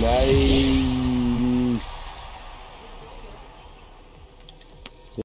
Nice.